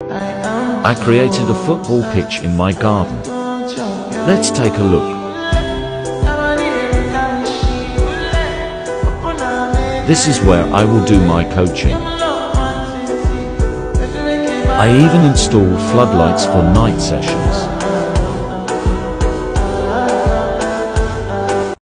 I created a football pitch in my garden. Let's take a look. This is where I will do my coaching. I even installed floodlights for night sessions.